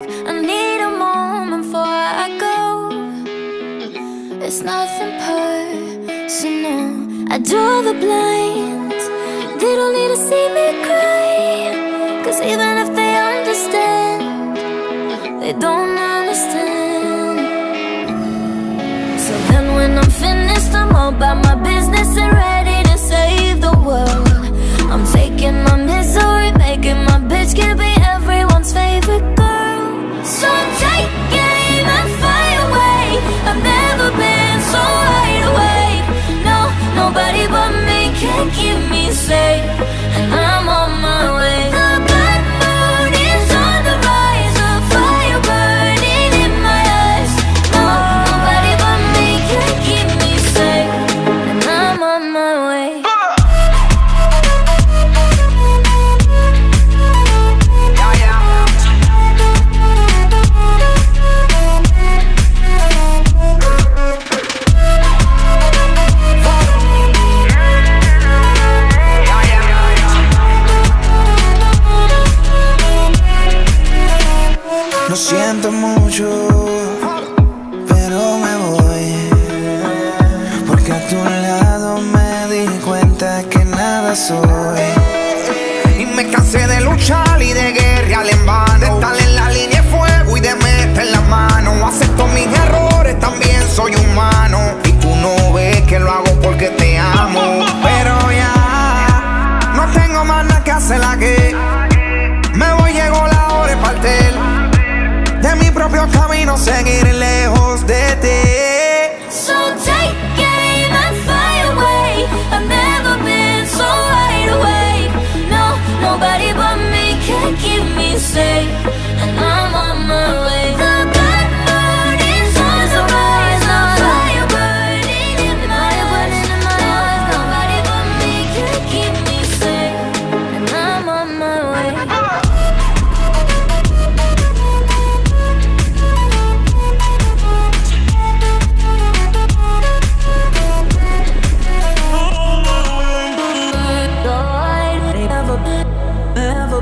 I need a moment before I go. It's nothing personal. I draw the blinds. They don't need to see me cry. Cause even if they understand They don't understand. So then when I'm finished I'm all about my business And ready to save the world. I'm taking my misery Making my bitch get so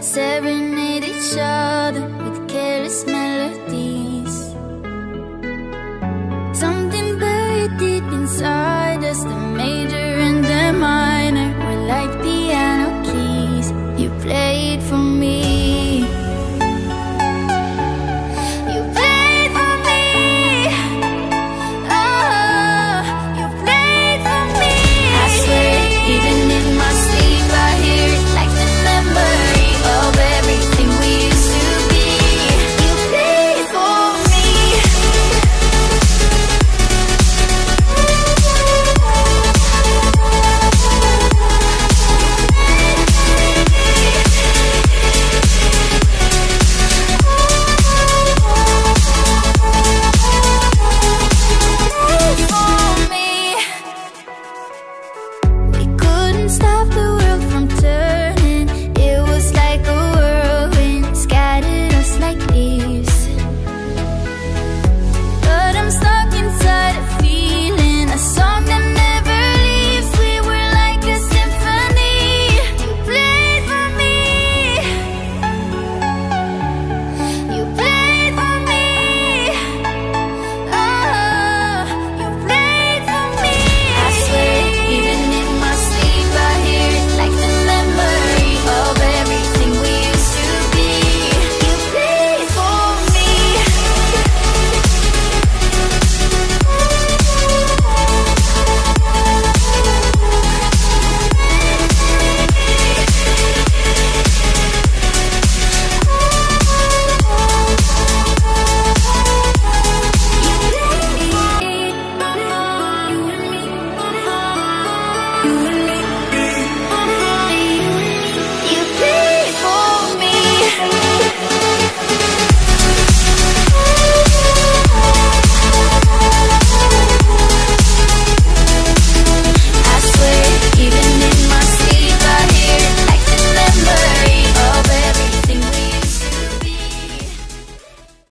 staring each other.